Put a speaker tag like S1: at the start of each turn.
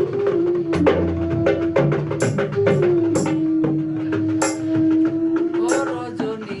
S1: ও রজনী